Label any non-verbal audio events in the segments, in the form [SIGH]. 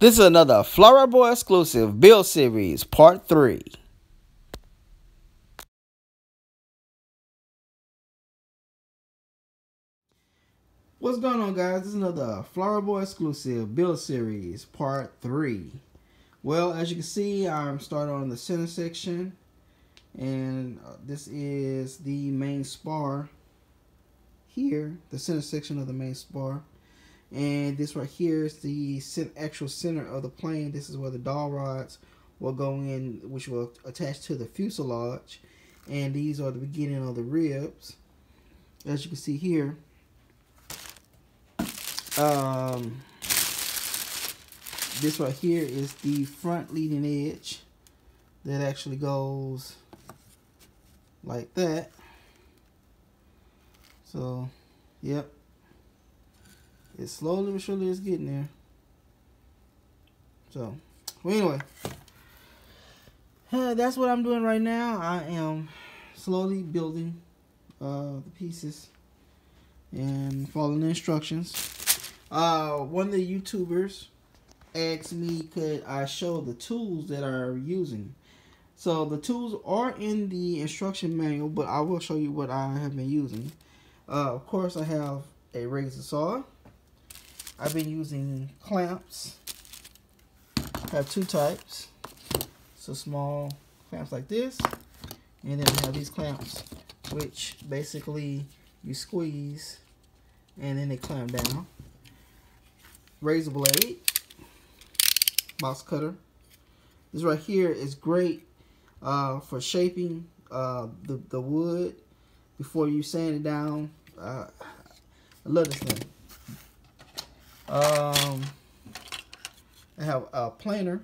This is another Flower Boy exclusive build series, part 3. What's going on guys? This is another Flower Boy exclusive build series, part 3. Well, as you can see, I'm starting on the center section. And uh, this is the main spar here, the center section of the main spar and this right here is the actual center of the plane. This is where the dowel rods will go in which will attach to the fuselage. And these are the beginning of the ribs. As you can see here um, this right here is the front leading edge that actually goes like that. So yep it slowly but surely is getting there. So, well, anyway, uh, [SIGHS] that's what I'm doing right now. I am slowly building uh, the pieces and following the instructions. Uh, one of the YouTubers asked me could I show the tools that I'm using. So the tools are in the instruction manual, but I will show you what I have been using. Uh, of course, I have a razor saw. I've been using clamps. I have two types. So small clamps like this. And then I have these clamps, which basically you squeeze and then they clamp down. Razor blade, box cutter. This right here is great uh, for shaping uh, the, the wood before you sand it down. Uh, I love this thing. Um, I have a planer.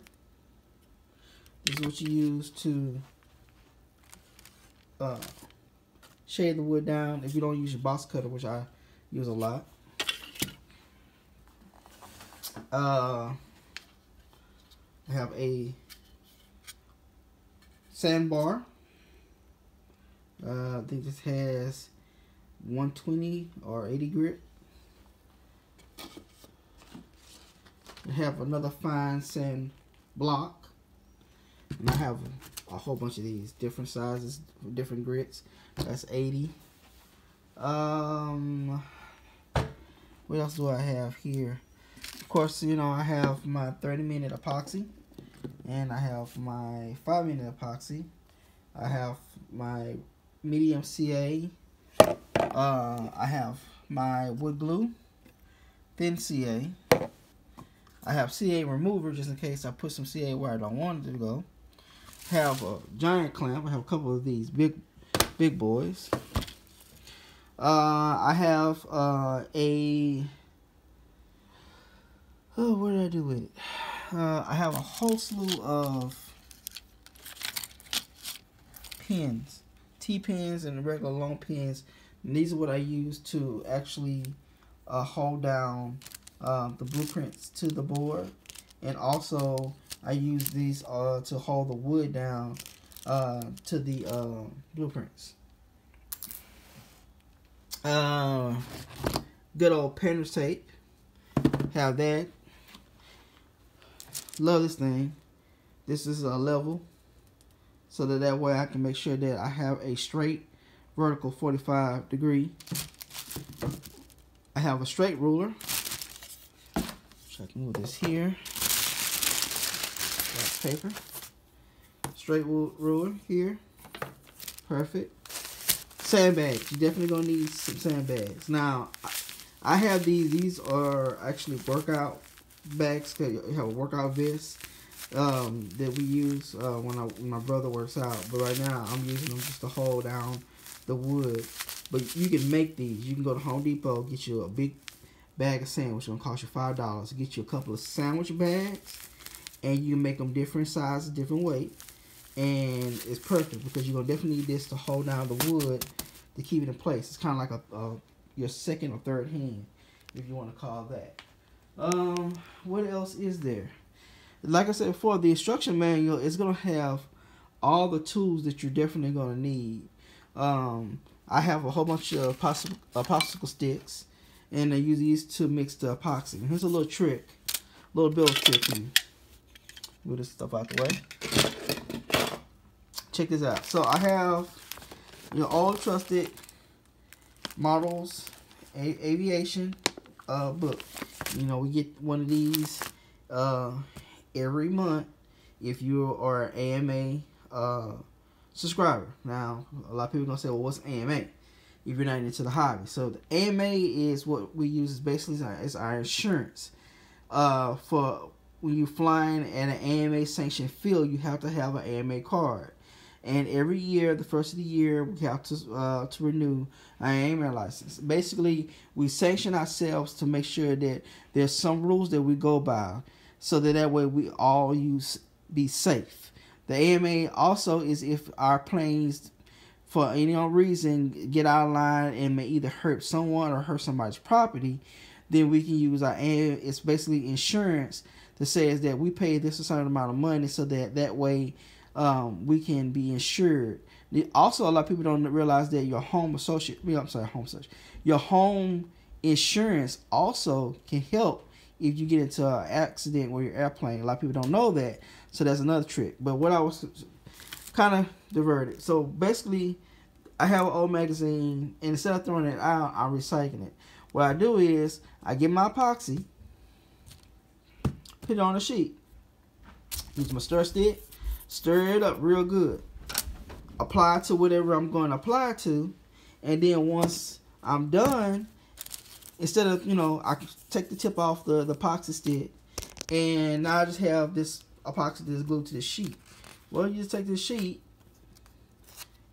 This is what you use to uh, shade the wood down if you don't use your box cutter, which I use a lot. Uh, I have a sandbar. Uh, I think this has 120 or 80 grit. I have another fine sand block. And I have a whole bunch of these different sizes, different grits. That's 80. Um, what else do I have here? Of course, you know, I have my 30 minute epoxy. And I have my 5 minute epoxy. I have my medium CA. Uh, I have my wood glue. Thin CA. I have CA remover just in case I put some CA where I don't want it to go. Have a giant clamp. I have a couple of these big, big boys. Uh, I have uh, a. Oh, what did I do with it? Uh, I have a whole slew of pins, T pins and regular long pins. And these are what I use to actually uh, hold down um, the blueprints to the board. And also, I use these uh, to hold the wood down uh, to the uh, blueprints. Good old painter's tape. Have that. Love this thing. This is a level. So that that way I can make sure that I have a straight vertical 45 degree. I have a straight ruler. So I can move this here. Paper. Straight ruler here. Perfect. Sandbags. You're definitely going to need some sandbags. Now, I have these. These are actually workout bags. You have a workout vest um, that we use uh, when, I, when my brother works out. But right now, I'm using them just to hold down the wood. But you can make these. You can go to Home Depot, get you a big bag of sandwich. gonna cost you five dollars. Get you a couple of sandwich bags, and you make them different sizes, different weight, and it's perfect because you're gonna definitely need this to hold down the wood to keep it in place. It's kind of like a, a your second or third hand, if you want to call that. Um, what else is there? Like I said before, the instruction manual is gonna have all the tools that you're definitely gonna need. Um, I have a whole bunch of popsicle, uh, popsicle sticks and I use these to mix the epoxy. Here's a little trick. little build kit for. Move this stuff out the way. Check this out. So I have you know all trusted models a aviation uh, book. You know we get one of these uh, every month if you are AMA uh, subscriber. Now a lot of people gonna say, well, what's AMA? If you're not into the hobby, so the AMA is what we use. Is basically it's our insurance uh, for when you're flying at an AMA sanctioned field, you have to have an AMA card. And every year, the first of the year, we have to uh, to renew our AMA license. Basically, we sanction ourselves to make sure that there's some rules that we go by, so that that way we all use be safe. The AMA also is if our planes, for any reason, get out of line and may either hurt someone or hurt somebody's property, then we can use our AMA. It's basically insurance that says that we pay this certain amount of money so that that way um, we can be insured. Also, a lot of people don't realize that your home associate, I'm sorry, home associate, your home insurance also can help if you get into an accident with your airplane. A lot of people don't know that, so that's another trick. But what I was kind of diverted. So basically, I have an old magazine, and instead of throwing it out, I'm recycling it. What I do is I get my epoxy, put it on a sheet. Use my stir stick, stir it up real good. Apply to whatever I'm going to apply to, and then once I'm done, instead of you know, I take the tip off the the epoxy stick, and now I just have this epoxy that's glued to the sheet. Well, you just take this sheet,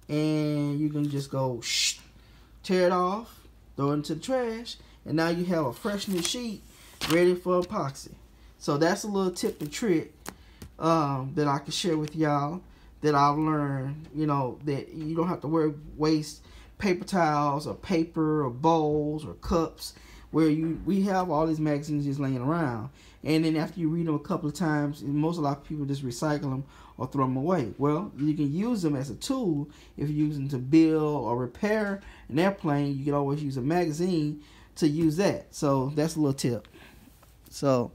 and you can just go shh, tear it off, throw it into the trash, and now you have a fresh new sheet ready for epoxy. So that's a little tip and trick um, that I can share with y'all that I've learned. You know that you don't have to waste paper towels or paper or bowls or cups where you we have all these magazines just laying around and then after you read them a couple of times most a lot of people just recycle them or throw them away. Well you can use them as a tool if you're using to build or repair an airplane. You can always use a magazine to use that. So that's a little tip. So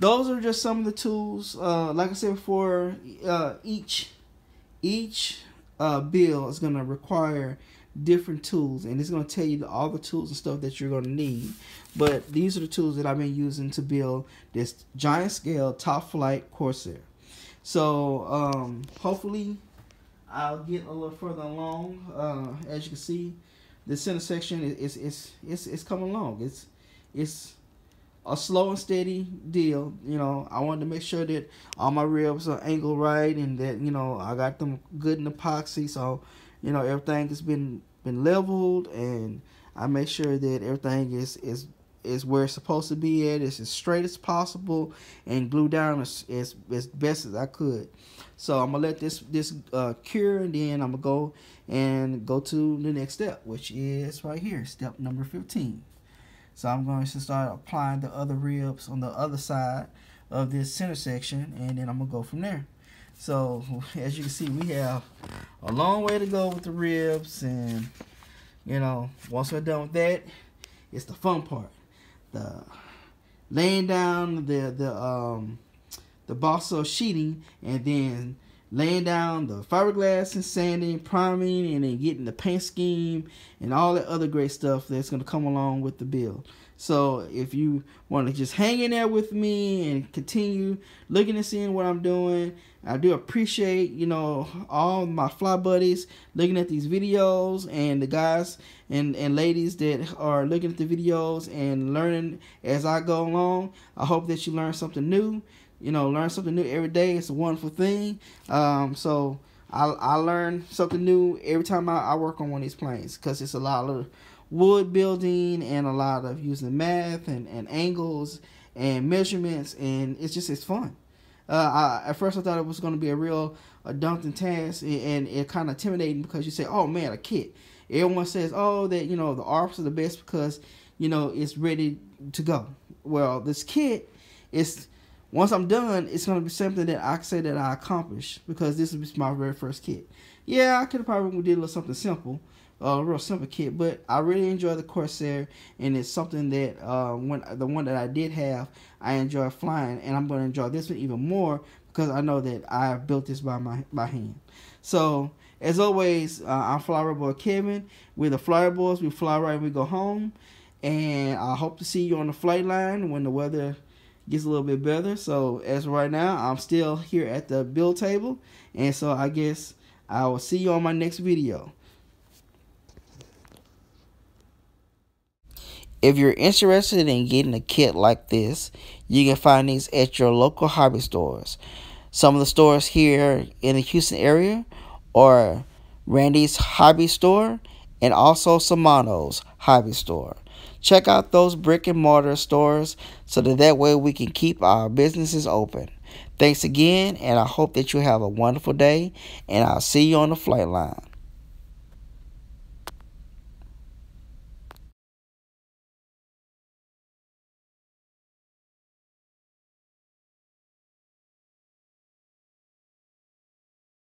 those are just some of the tools. Uh, like I said before, uh, each each uh, bill is going to require different tools, and it's going to tell you all the tools and stuff that you're going to need. But these are the tools that I've been using to build this giant scale top flight Corsair. So um, hopefully I'll get a little further along. Uh, as you can see, the center section is is is, is coming along. It's it's a slow and steady deal. You know, I wanted to make sure that all my ribs are angled right and that you know I got them good in epoxy. So, you know, everything has been been leveled and I make sure that everything is is is where it's supposed to be at. It's as straight as possible and glued down as as, as best as I could. So I'm gonna let this this uh, cure and then I'm gonna go and go to the next step, which is right here, step number 15. So I'm going to start applying the other ribs on the other side of this center section and then I'm to go from there. So [LAUGHS] as you can see we have a long way to go with the ribs and you know once we're done with that it's the fun part. The laying down the the um the balsa sheeting and then laying down the fiberglass and sanding, priming, and then getting the paint scheme and all that other great stuff that's going to come along with the build. So if you want to just hang in there with me and continue looking and seeing what I'm doing, I do appreciate, you know, all my fly buddies looking at these videos and the guys and, and ladies that are looking at the videos and learning as I go along. I hope that you learn something new you know, learn something new every day. It's a wonderful thing. Um, so I, I learn something new every time I, I work on one of these planes because it's a lot of wood building and a lot of using math and, and angles and measurements and it's just it's fun. Uh, I, at first I thought it was going to be a real a daunting task and, and it kind of intimidating because you say, oh man, a kit. Everyone says, oh, that you know the ARFs are the best because you know it's ready to go. Well, this kit is once I'm done, it's gonna be something that I say that I accomplished because this is my very first kit. Yeah, I could have probably did a little something simple a real simple kit, but I really enjoy the Corsair, and it's something that uh, when the one that I did have, I enjoy flying, and I'm going to enjoy this one even more because I know that I built this by my by hand. So as always, uh, I'm Flyer Boy Kevin. We're the Flyright Boys. We fly right and we go home, and I hope to see you on the flight line when the weather gets a little bit better. So as right now, I'm still here at the build table, and so I guess I will see you on my next video. If you're interested in getting a kit like this, you can find these at your local hobby stores. Some of the stores here in the Houston area are Randy's Hobby Store and also Samano's Hobby Store. Check out those brick and mortar stores so that that way we can keep our businesses open. Thanks again, and I hope that you have a wonderful day, and I'll see you on the flight line.